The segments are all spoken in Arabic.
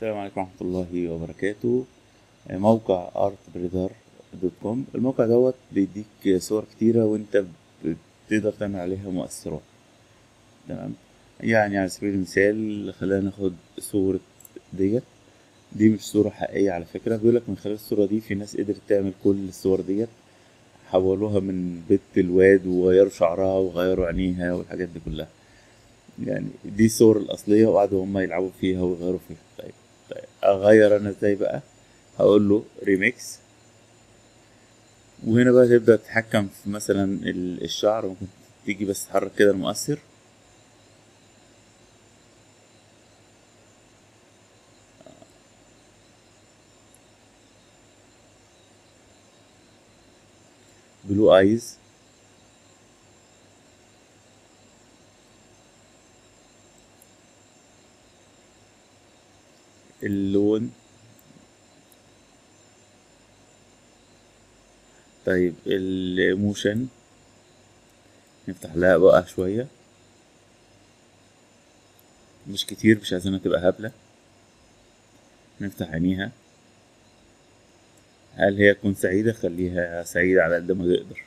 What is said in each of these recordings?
السلام عليكم ورحمة الله وبركاته. موقع كوم الموقع دوت بيديك صور كتيرة وانت بتقدر تعمل عليها مؤثرات. تمام؟ يعني على سبيل المثال خلينا ناخد صورة ديت. دي مش صورة حقيقية على فكرة. بيقولك من خلال الصورة دي في ناس قدرت تعمل كل الصور ديت. حولوها من بنت الواد وغيروا شعرها وغيروا عينيها والحاجات دي كلها. يعني دي الصور الأصلية وقعدوا هما يلعبوا فيها ويغيروا فيها. طيب, أغير أنا إزاي بقى؟ هقول له ريميكس وهنا بقى تبدأ تتحكم في مثلا ال- الشعر ممكن تيجي بس تحرك كده المؤثر. blue eyes اللون. طيب الايموشن نفتح لها بقى شوية. مش كتير مش عايزينها تبقى هبلة. نفتح عينيها. هل هي تكون سعيدة؟ خليها سعيدة على قد ما تقدر.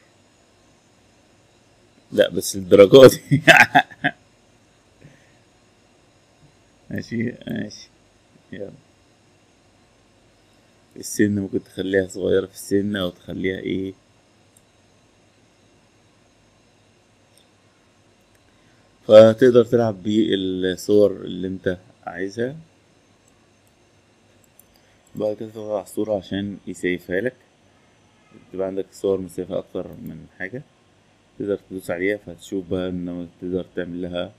لا بس الدرجات دي. ماشي ماشي. يلا السن ممكن تخليها صغيرة في السن أو تخليها إيه؟ فتقدر تلعب بالصور اللي أنت عايزها. بعد كده تضغط على الصورة عشان يسيفها لك. تبقى عندك صور مسيفة أكتر من حاجة. تقدر تدوس عليها فتشوف بقى إن تقدر تعمل لها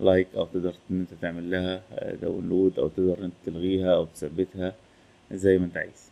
like أو تقدر إن أنت تعمل لها download أو تقدر أنت تلغيها أو تثبتها زي ما أنت عايز.